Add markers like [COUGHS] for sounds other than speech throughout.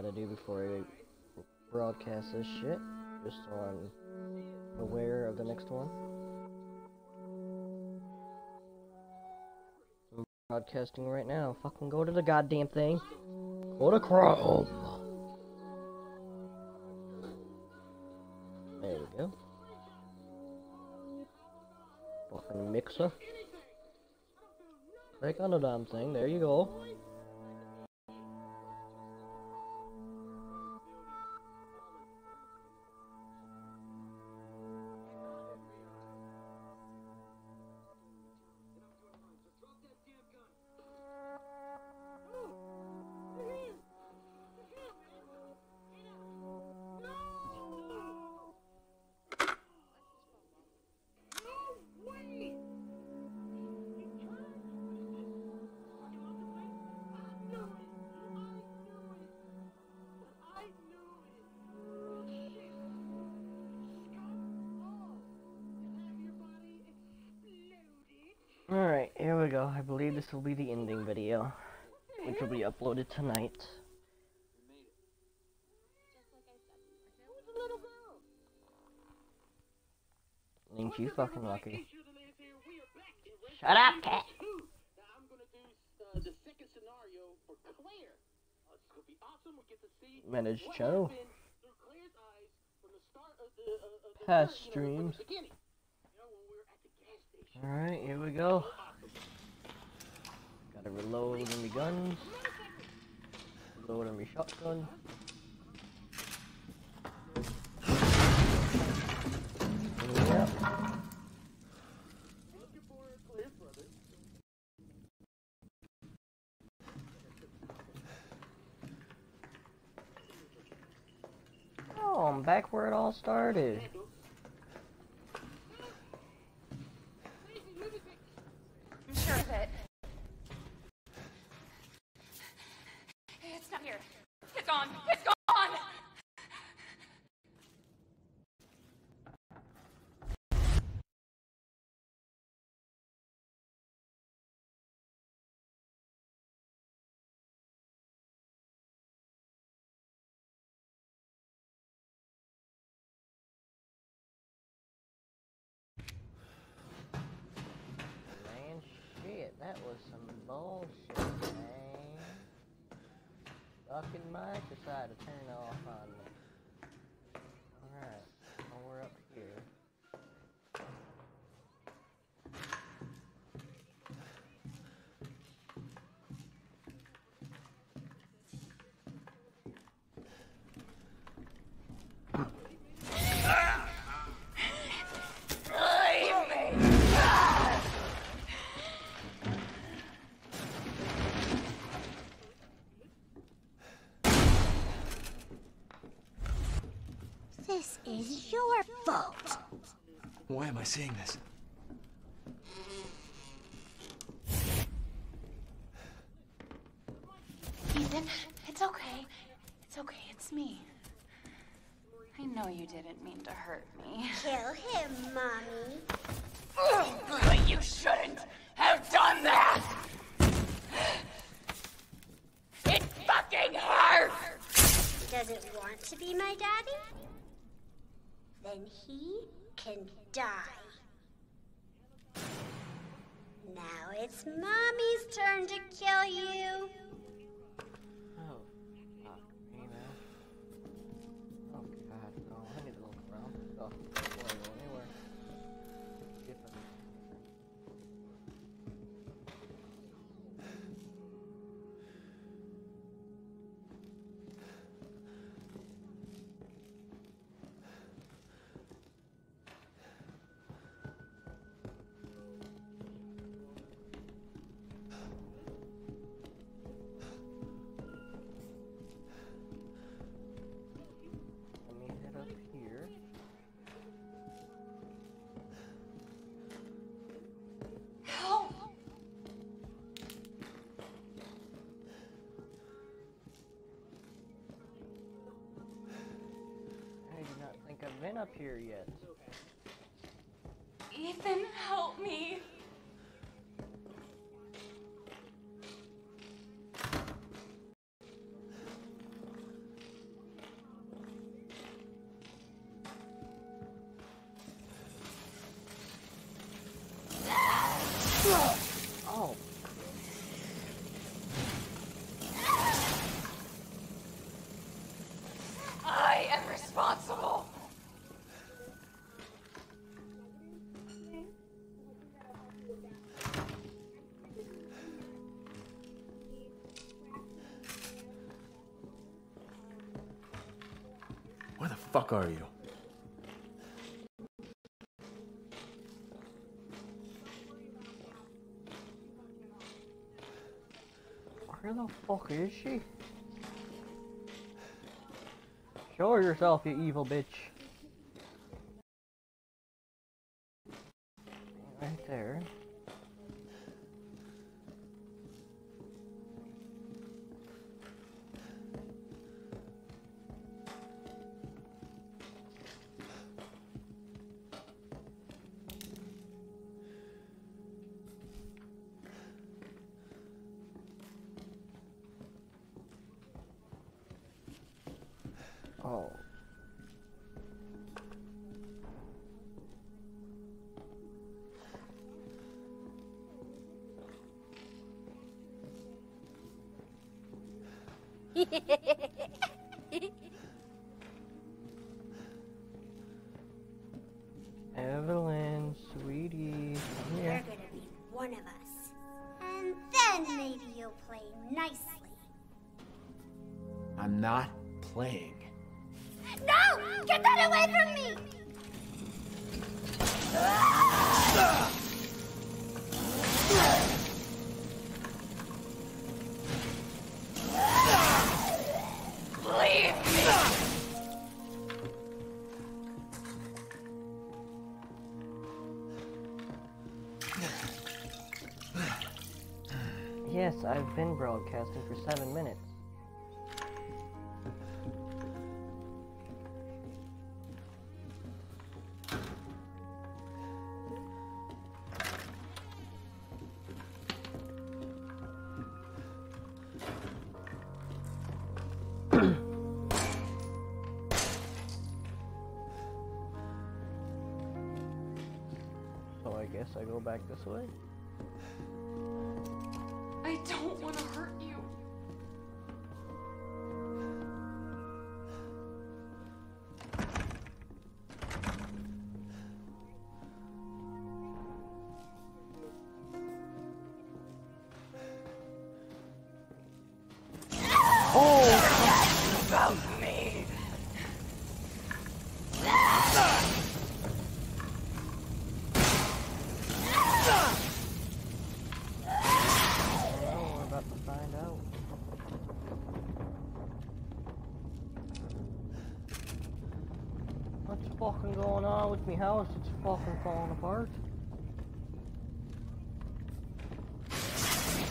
gotta do before I broadcast this shit, just so I'm aware of the next one. I'm broadcasting right now. Fucking go to the goddamn thing. Go to Chrome. There we go. Fucking mixer. Click on the damn thing. There you go. This will be the ending video, which will be uploaded tonight. Ain't you fucking lucky. Shut up, cat! I'm gonna do uh, the second scenario for Claire. It's gonna be awesome. We get to see Managed show. happened through Claire's eyes from the start of the, of the Past film, you know, from streams. the beginning. You know, when we were at the gas station. Alright, here we go. Gotta reload on my gun. Reload on my shotgun. Oh, I'm back where it all started. I'm sure of it. Here. It's gone. It's gone. Man, shit, that was some bullshit, man. Fucking Mike decided to turn off on me. Alright, well, we're up here. This is your fault. Why am I seeing this? Ethan, it's okay. It's okay. It's me. I know you didn't mean to hurt me. Kill him, up here yet. Ethan, help me! Fuck are you? Where the fuck is she? Show yourself, you evil bitch. Evelyn, sweetie, come You're gonna be one of us. And then maybe you'll play nicely. I'm not playing. No! Get that away from me! Yes, I've been broadcasting for seven minutes. House? It's fucking falling apart.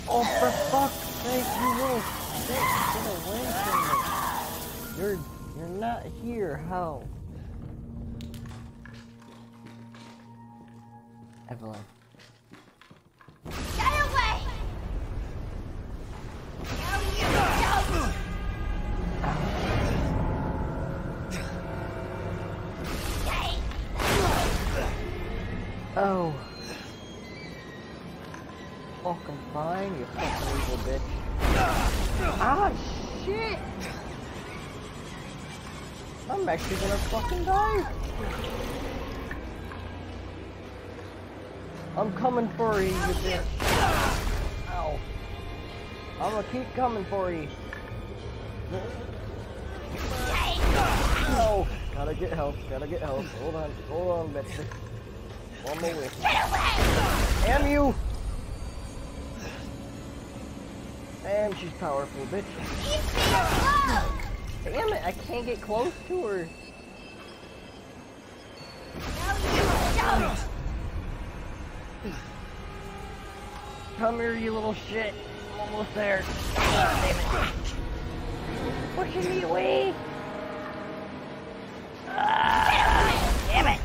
Oh, for fuck's sake, you little shit! Get away from me! You're, you're not here. How? I'm actually gonna fucking die. I'm coming for you, you bitch. Ow. I'm gonna keep coming for you. No! Gotta get help, gotta get help. Hold on, hold on, bitch. One more way. Damn you! Damn, she's powerful, bitch. Damn it, I can't get close to her. Come here, you little shit. I'm almost there. Damn it. Pushing me away. Damn it.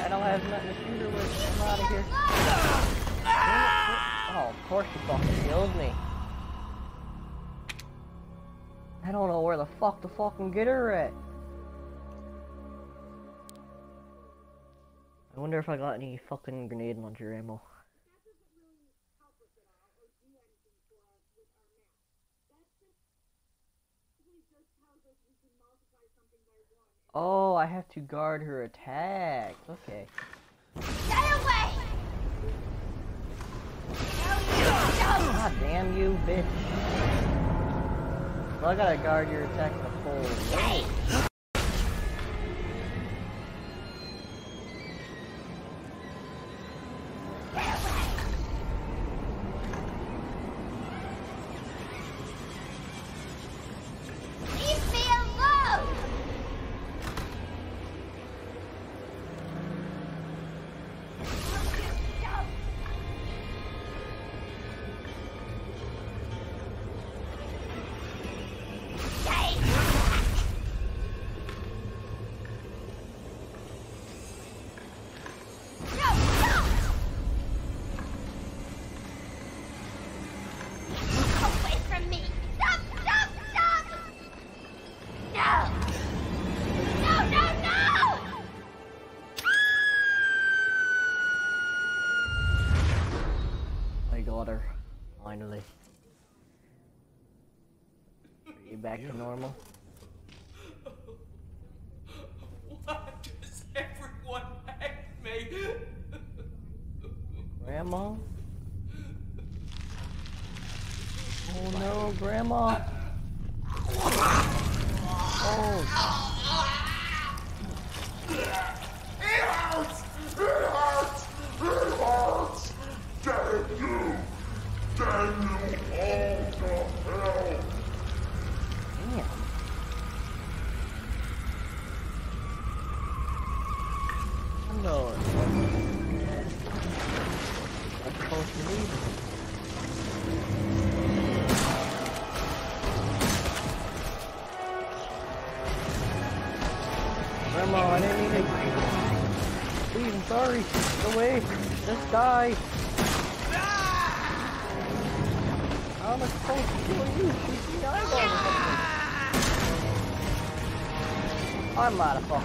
I don't have nothing to shoot her with. I'm out of here. Oh, of course she fucking kills me. I don't know where the fuck to fucking get her at. I wonder if I got any fucking grenade launcher ammo. Oh, I have to guard her attacks. Okay. Get away! No, you don't! God damn you, bitch. Well, I gotta guard your attack the full way. Are you back to normal? [LAUGHS] Why does everyone hate me? Grandma? [LAUGHS] Oh no, Grandma! [LAUGHS] Oh, I'm not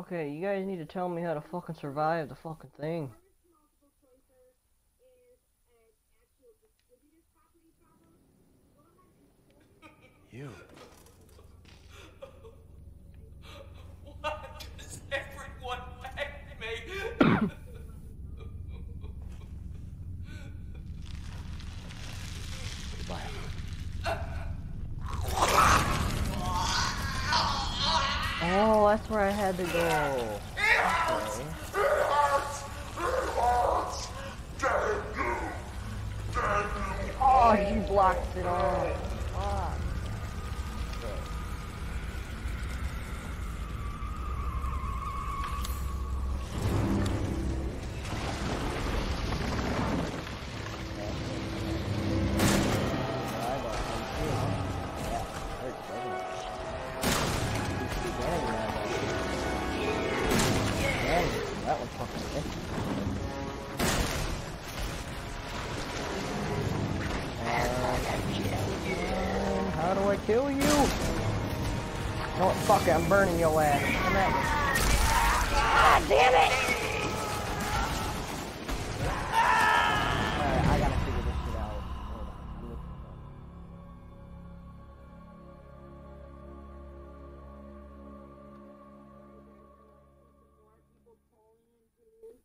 Okay, you guys need to tell me how to fucking survive the fucking thing. I'm burning your ass. Come at me. Ah, damn it! Alright, I gotta figure this shit out. Hold on. I'm looking for it.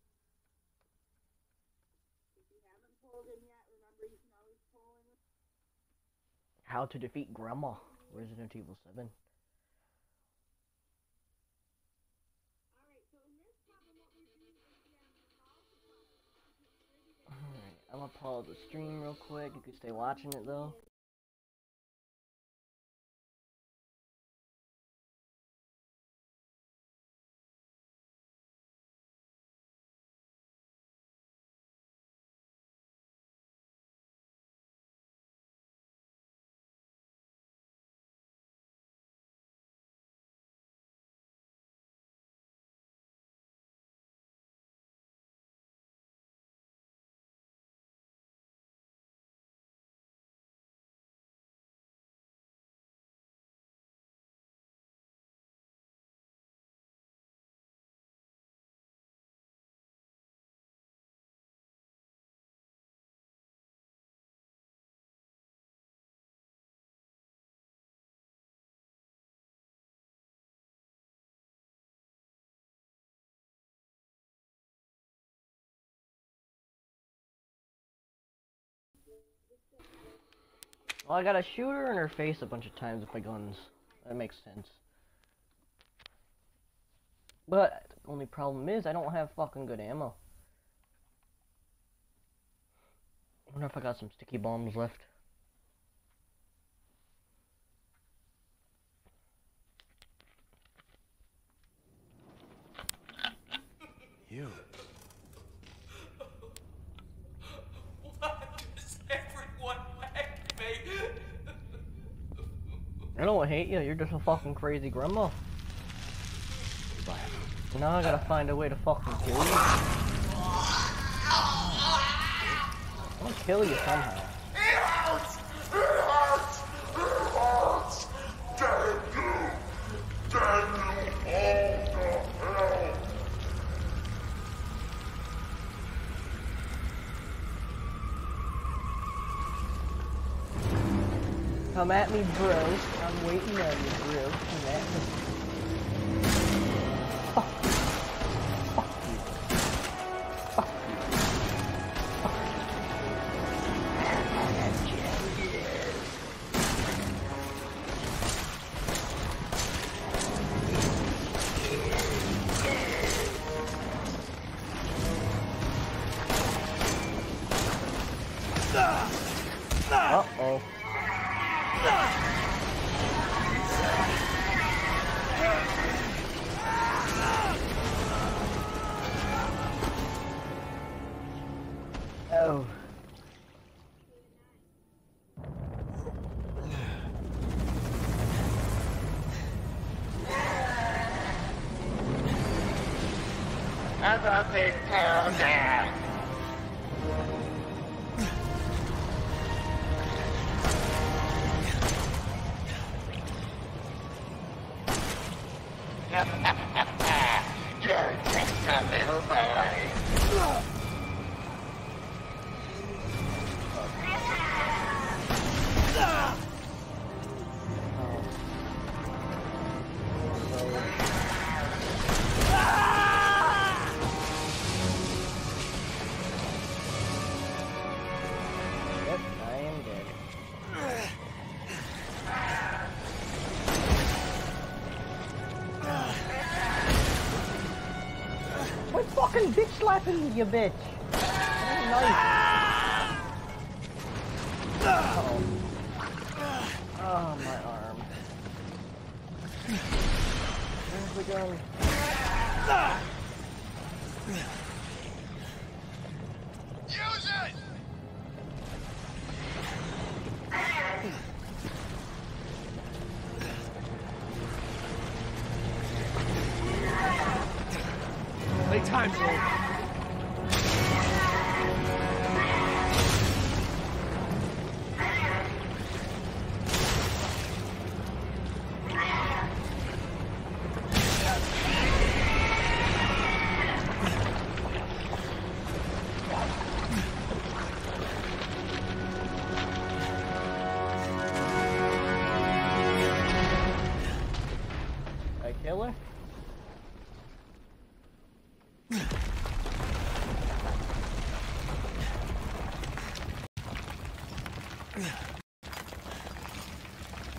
How to defeat Grandma, Resident Evil 7. I'm gonna pause the stream real quick. You can stay watching it though. Well, I gotta shoot her in her face a bunch of times with my guns. That makes sense. But the only problem is I don't have fucking good ammo. I wonder if I got some sticky bombs left. You. Why does everyone hate me? I don't hate you, you're just a fucking crazy grandma. Now I gotta find a way to fucking kill you. I'm gonna kill you somehow. Come at me, bro. I'm waiting on you, bro. Come at me. Fuck me, you bitch!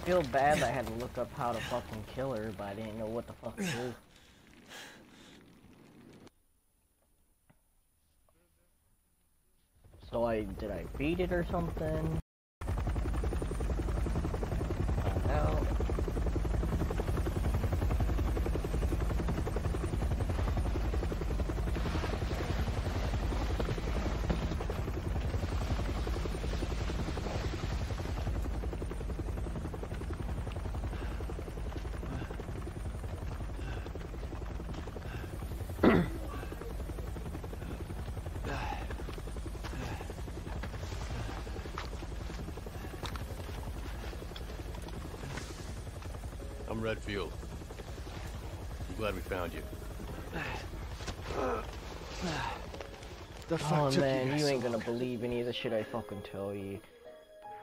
Feel bad that I had to look up how to fucking kill her, but I didn't know what the fuck to do. So I did I beat it or something? Find out. I'm Redfield. I'm glad we found you. The fuck Oh man, guys you ain't gonna believe any of the shit I fucking tell you.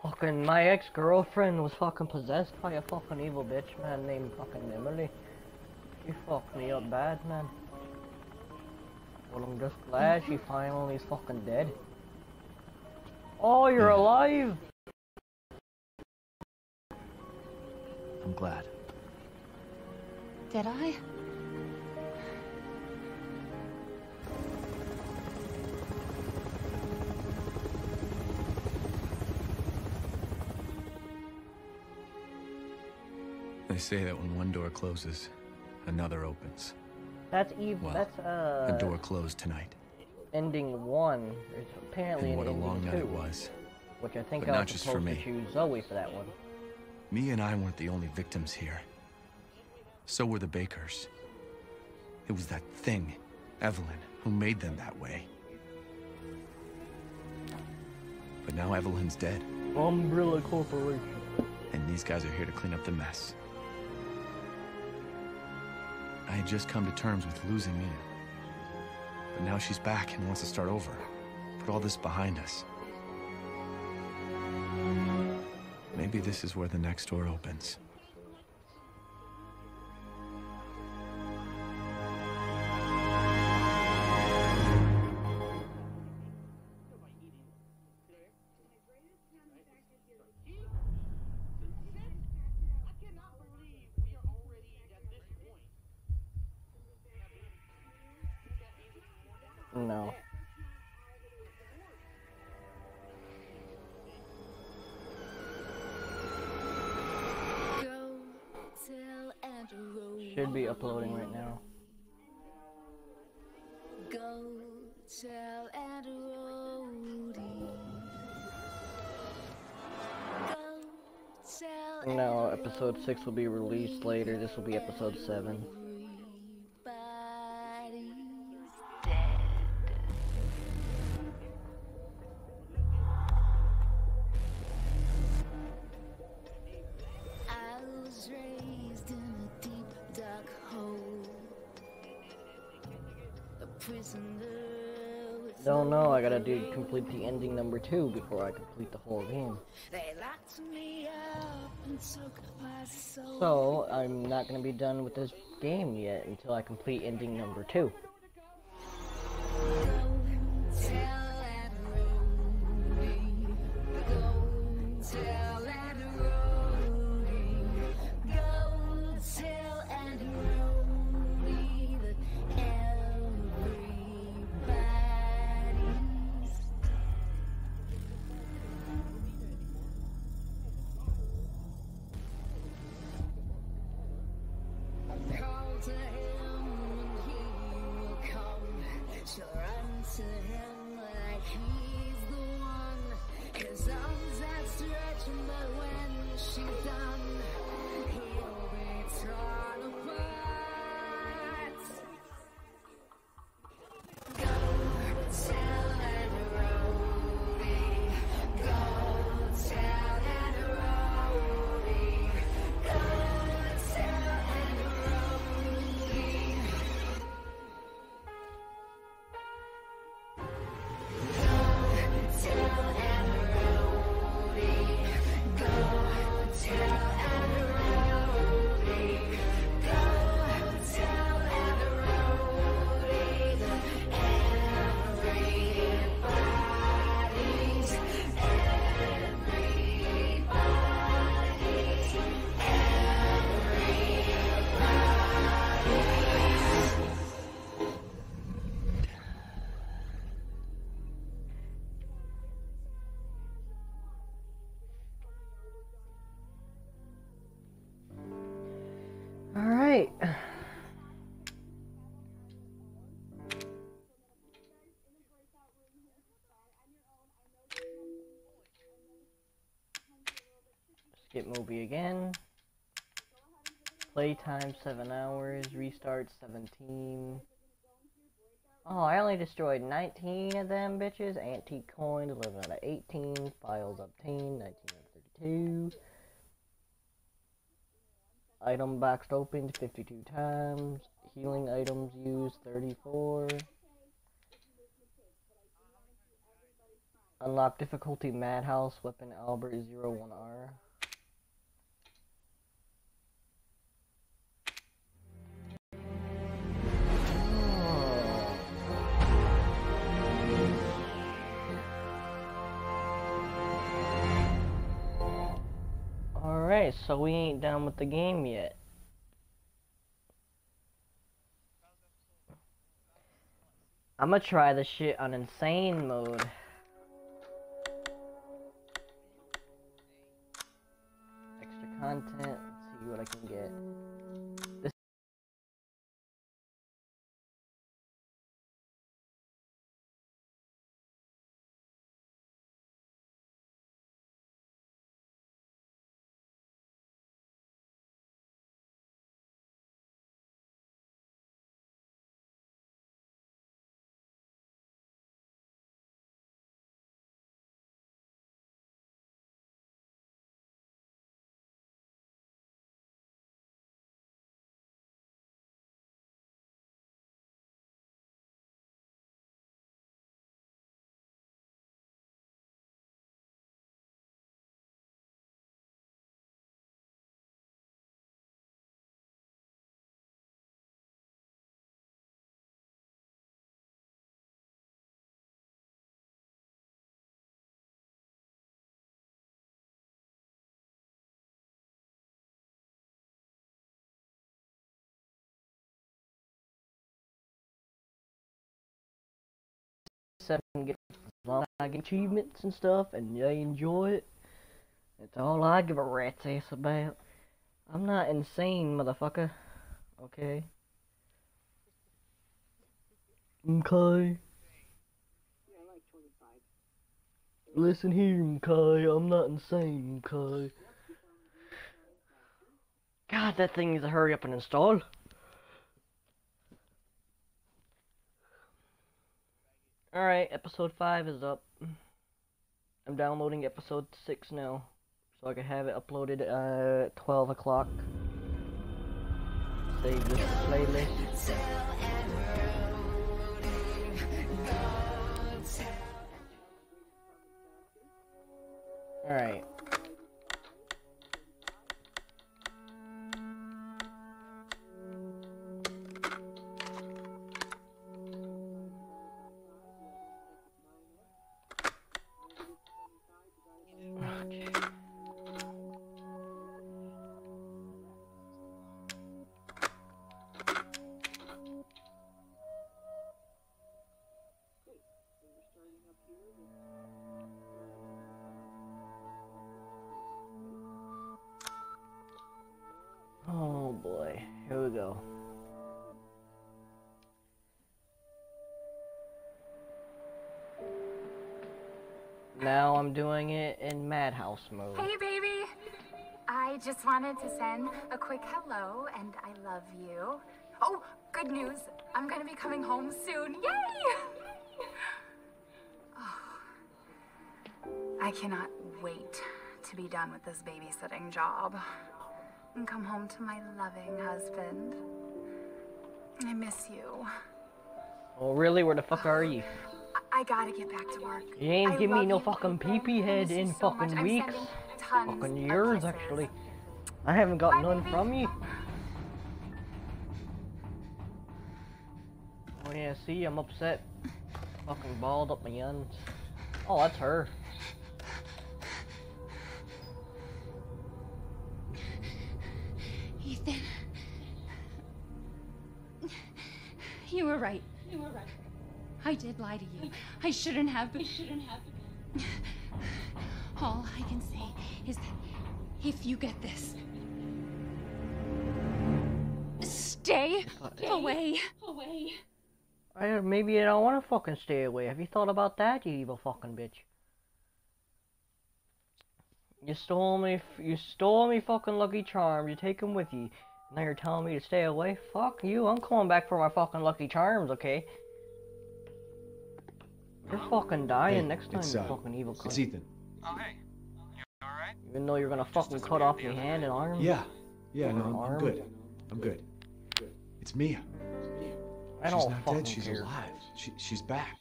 Fucking my ex-girlfriend was fucking possessed by a fucking evil bitch, man, named fucking Emily. She fucked me up bad, man. Well, I'm just glad she finally is fucking dead. Oh, you're hmm. alive! I'm glad. Did I? Say that when one door closes, another opens. That's Eve. Well, that's uh. The door closed tonight. Ending one. There's apparently And what a an ending long night it was. which I think But I not was just for me. to choose Zoe for that one. Me and I weren't the only victims here. So were the Bakers. It was that thing, Evelyn, who made them that way. But now Evelyn's dead, Umbrella Corporation. and these guys are here to clean up the mess. I had just come to terms with losing Mia. But now she's back and wants to start over. Put all this behind us. Maybe this is where the next door opens. No. Should be uploading right now. Go tell tell No, episode 6 will be released later. This will be episode 7. Complete the ending number 2 before I complete the whole game. They locked me up and took my soul. So, I'm not gonna be done with this game yet until I complete ending number 2. Skip movie again. Playtime 7 hours. Restart 17. Oh, I only destroyed 19 of them bitches. Antique coin 11 out of 18. Files obtained 19 out of 32. Item box opened 52 times. Healing items used 34. Unlock difficulty Madhouse Weapon Albert 01R. Alright. So we ain't done with the game yet. I'm gonna try this shit on insane mode. Extra content, see what I can get. Seven get as I get achievements and stuff and they enjoy it. That's all I give a rat's ass about. I'm not insane, motherfucker. Okay. Okay. Listen here, okay. I'm not insane, okay. God, that thing needs to hurry up and install. Alright, episode 5 is up. I'm downloading episode 6 now. So I can have it uploaded uh, at 12 o'clock. Save this playlist. Alright. Now I'm doing it in Madhouse mode. Hey, baby. I just wanted to send a quick hello and I love you. Oh, good news. I'm gonna be coming home soon. Yay! [SIGHS] Oh, I cannot wait to be done with this babysitting job and come home to my loving husband. I miss you. Oh really? Where the fuck are you? I, I gotta get back to work. You ain't I give me no you. fucking pee-pee head in so fucking I'm weeks. Fucking years actually. I haven't got Bye, none baby. from you. Oh yeah, see, I'm upset. Fucking balled up my ends. Oh, that's her. Ethan. You were right. You were right. I did lie to you. I shouldn't have. I shouldn't have. All I can say is that if you get this, stay away. Away. I, maybe I don't want to fucking stay away. Have you thought about that, you evil fucking bitch? You stole me. You stole me fucking Lucky Charm. You take him with you. Now you're telling me to stay away. Fuck you. I'm coming back for my fucking Lucky Charms. Okay. You're fucking dying Hey, next time, it's, you uh, fucking evil cunt. It's Ethan. Oh, hey. You alright? Even though you're gonna fucking cut off your hand and arm. Yeah, yeah, no, I'm, I'm arm. good. I'm good. It's Mia. I she's don't not fucking dead. She's care. alive. She, she's back.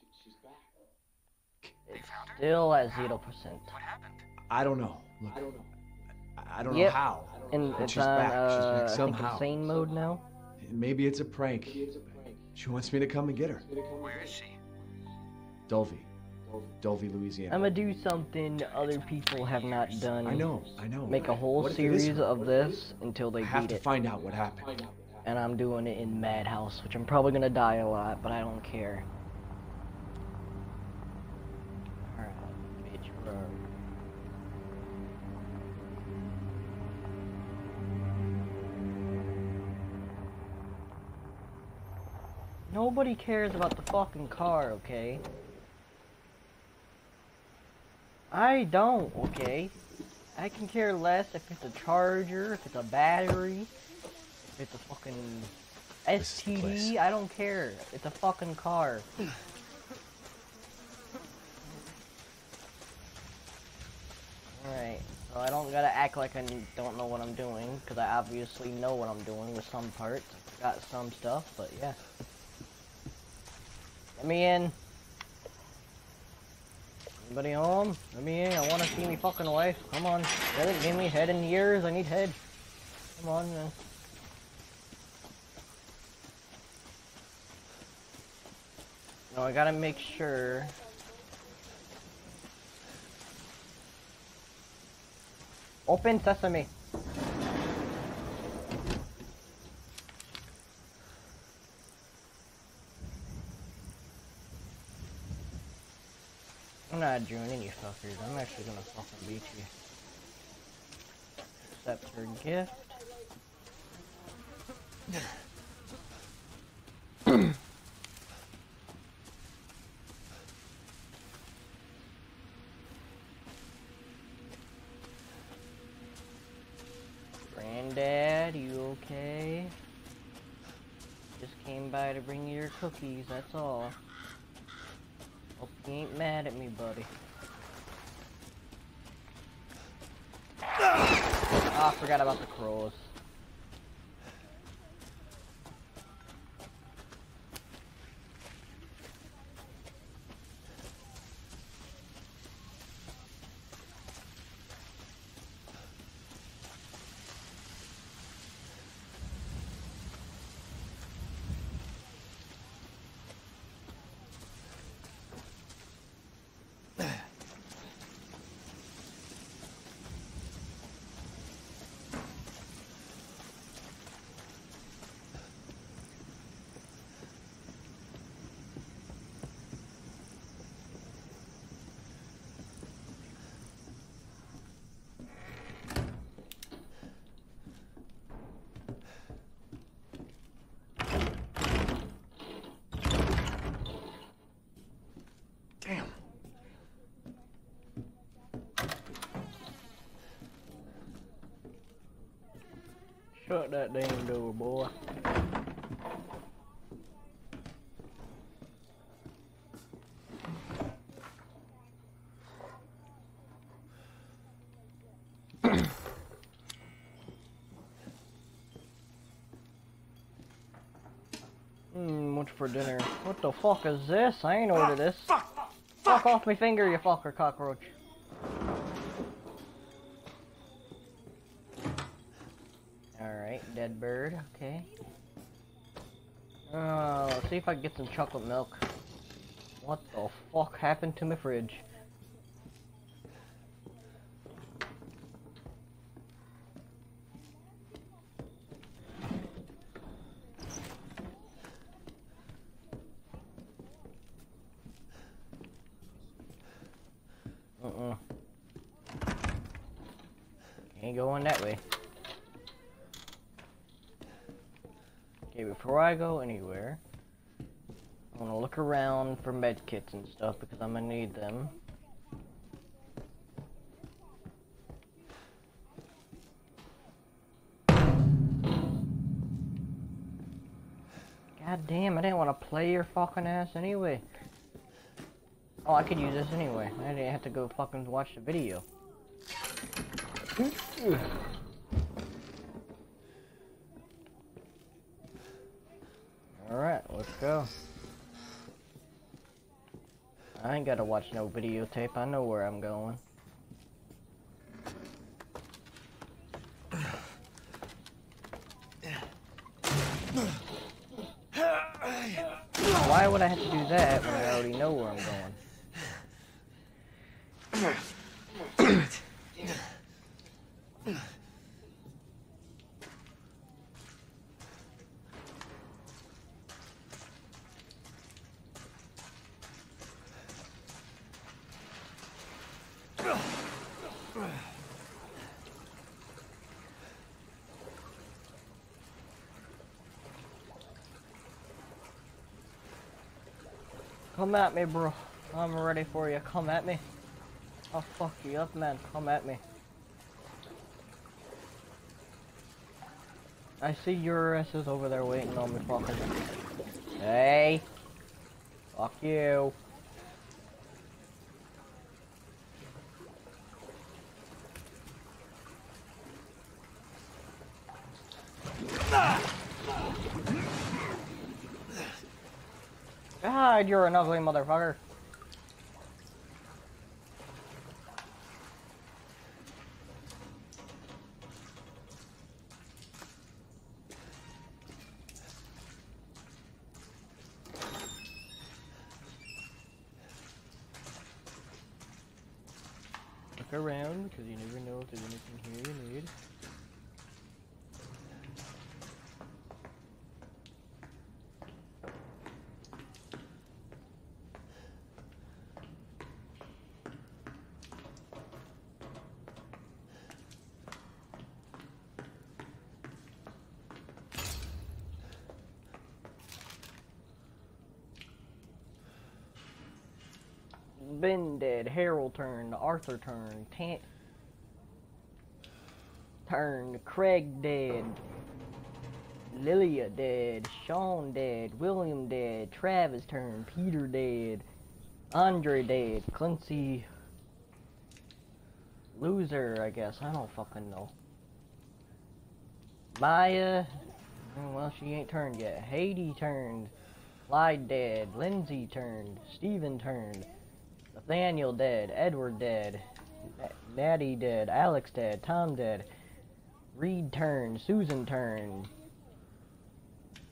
They found her? Still at zero percent. What happened? I don't know. Look, I, I don't know Yep. how. And But it's she's on, back. She's uh, back somehow. insane mode now. Maybe it's a prank. She wants me to come and get her. Where is she? Dulvey. Dulvey, Louisiana. I'm gonna do something other people have not done. I know, I know. Make a whole What if it is series of this until they I have beat to it. find out what happened. And I'm doing it in Madhouse, which I'm probably gonna die a lot, but I don't care. Alright, bitch, bro. Nobody cares about the fucking car, okay? I don't, okay? I can care less if it's a charger, if it's a battery, if it's a fucking This is the place. STD, I don't care. It's a fucking car. Alright, so I don't gotta act like I don't know what I'm doing, because I obviously know what I'm doing with some parts. Got some stuff, but yeah. Let me in. Anybody home? Let me in. I want to see me fucking wife. Come on. Doesn't give me head in years. I need head. Come on, man. No, I gotta make sure. Open sesame. Joining you fuckers. I'm actually gonna fucking beat you. Accept her gift. [COUGHS] Granddad, you okay? Just came by to bring you your cookies, that's all. You ain't mad at me, buddy. Ah, I forgot about the crows. Shut that damn door, boy. Hmm, what's for dinner? What the fuck is this? I ain't ordered this. Fuck! Fuck off my finger, you fucker cockroach. Alright, dead bird, okay. Uh, let's see if I can get some chocolate milk. What the fuck happened to my fridge? Uh-uh. Ain't going that way. Okay, before I go anywhere, I want to look around for med kits and stuff because I'm gonna need them. God damn, I didn't want to play your fucking ass anyway. Oh, I could use this anyway. I didn't have to go fucking watch the video. Alright, let's go. I ain't gotta watch no videotape, I know where I'm going. Why would I have to do that when I already know where I'm going? Come at me, bro. I'm ready for you. Come at me. I'll fuck you up, man. Come at me. I see your ass is over there waiting on me, fucking. Hey. Fuck you. You're an ugly motherfucker. Look around, because you never know if there's anything here you need. Ben dead, Harold turned, Arthur turned, Tan turn, Craig dead, Lilia dead, Sean dead, William dead, Travis turned, Peter dead, Andre dead, Clancy loser, I guess. I don't fucking know. Maya, well, she ain't turned yet. Haiti turned. Clyde dead. Lindsay turned. Steven turned. Nathaniel dead. Edward dead. Na- Natty dead. Alex dead. Tom dead. Reed turned. Susan turned.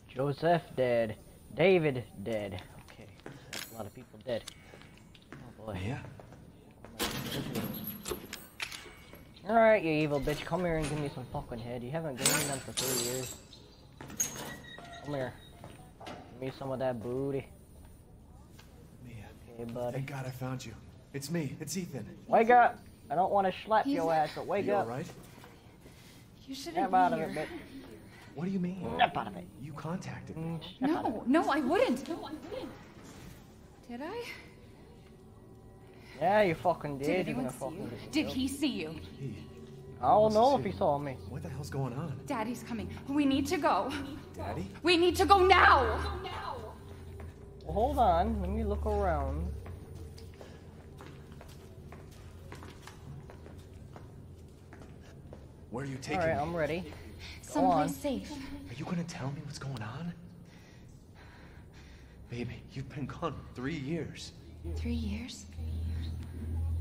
Joseph dead. David dead. Okay, that's a lot of people dead. Oh boy. Yeah. Alright, you evil bitch, come here and give me some fucking head. You haven't given me none for three years. Come here. Give me some of that booty. Mia. Okay, buddy. Thank God I found you. It's me. It's Ethan. Wake up! I don't want to slap He's- your ass, but wake you up. alright? You shouldn't Snap be out of here. it, bitch. What do you mean? Snap out of it. You contacted me. Mm, snap out of No, no, I wouldn't. No, I wouldn't. Did I? Yeah, you fucking Did did. You're anyone gonna see fucking you? Did he see you? He. I don't know if he saw me. What the hell's going on? Daddy's coming. We need to go. Daddy? We need to go now. Well, hold on. Let me look around. Where are you taking Alright, me? I'm ready. Someplace on. safe. Are you gonna tell me what's going on? Baby, you've been gone three years. Three years?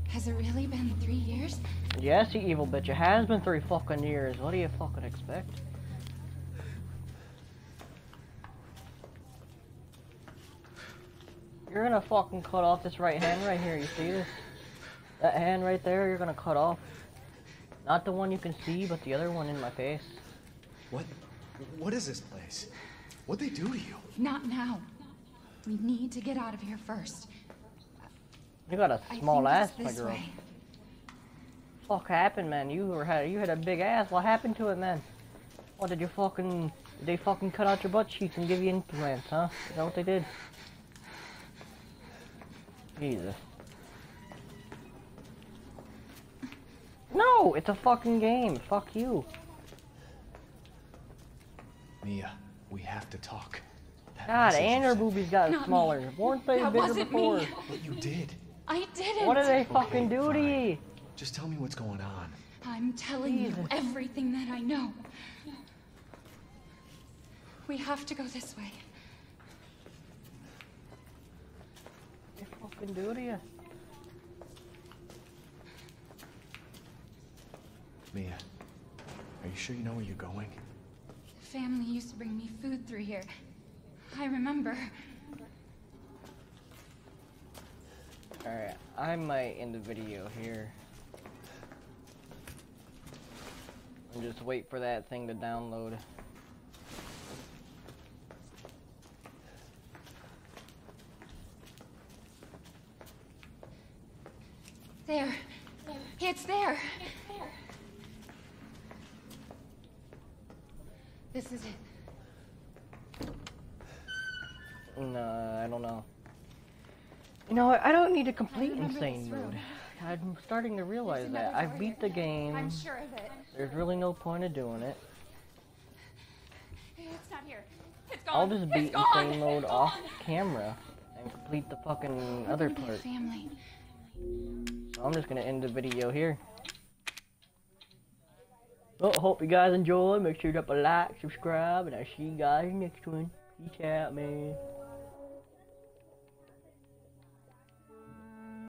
Has it really been three years? Yes, you evil bitch. It has been three fucking years. What do you fucking expect? You're gonna fucking cut off this right hand right here. You see this? That hand right there, you're gonna cut off. Not the one you can see, but the other one in my face. What? What is this place? What'd they do to you? Not now. We need to get out of here first. You got a small ass, my girl. way. Fuck happened, man? You were had you had a big ass. What happened to it, man? What did you fucking? Did they fucking cut out your butt cheeks and give you implants, huh? Is that what they did? Jesus. No, it's a fucking game. Fuck you. Mia, we have to talk. That God, message and you her boobies got Not me. smaller. Weren't they That bigger wasn't before? me. But you did. I didn't. What did they Okay, fucking do to you? Just tell me what's going on. I'm telling you everything that I know. We have to go this way. They fucking do to you? Mia, are you sure you know where you're going? The Family used to bring me food through here. I remember. Alright, I might end the video here. And just wait for that thing to download. There. It's there. This is it. No, I don't know. You know, I I don't need to complete insane mode. I'm starting to realize that. I beat the game. I'm sure of it. There's really no point of doing it. It's not here. It's gone. I'll just beat insane mode off camera and complete the fucking other gonna be a part. Family. So I'm just gonna end the video here. Well, hope you guys enjoy. Make sure to drop a like, subscribe, and I'll see you guys next one. Peace out, man.